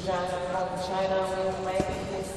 China, China, we'll make it.